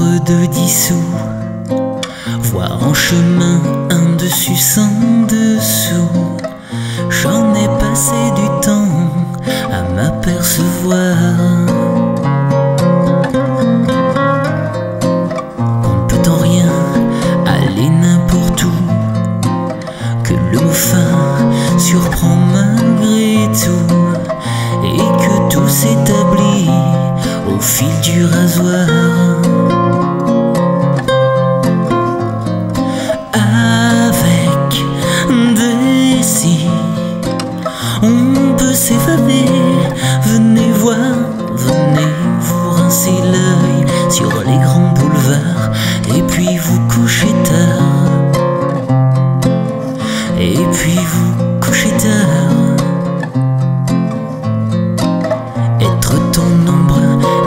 de dissous, voir en chemin un dessus sans dessous. J'en ai passé du temps à m'apercevoir. On peut en rien aller n'importe où, que le fin surprend malgré tout, et que tout s'établit au fil du rasoir. S'évader. Venez voir, venez vous rincer l'œil sur les grands boulevards et puis vous coucher tard. Et puis vous coucher tard. Être ton ombre,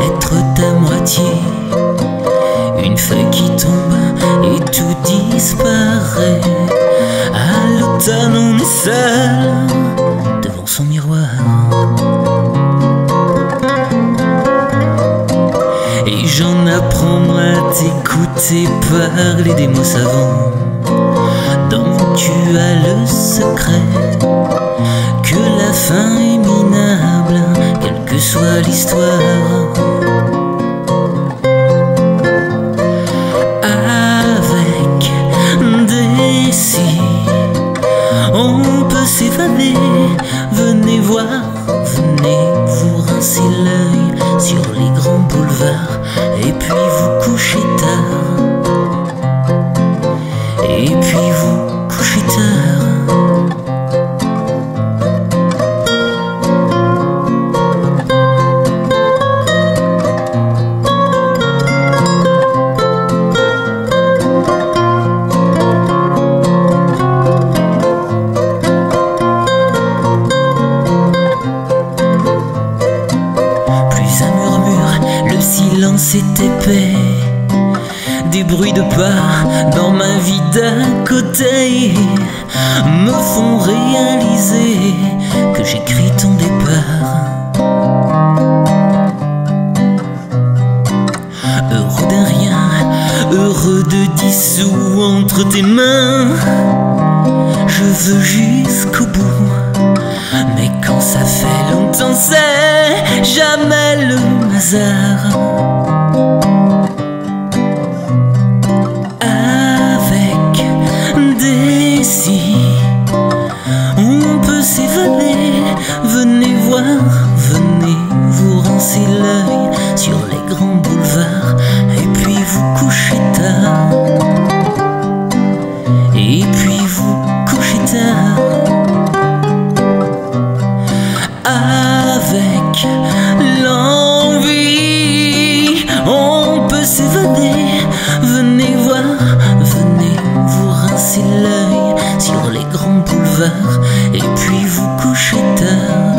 être ta moitié. Une feuille qui tombe et tout disparaît. À l'automne, on est seul t'écouter parler des mots savants dont tu as le secret. Que la fin est minable, quelle que soit l'histoire. Les grands boulevards et puis vous coucher tard. Et puis vous Des bruits de pas dans ma vie d'à côté me font réaliser que j'écris ton départ. Heureux d'un rien, heureux de dissous entre tes mains. Je veux jusqu'au bout, mais quand ça fait longtemps, c'est jamais le hasard. Grand boulevard, et puis vous couchez tard.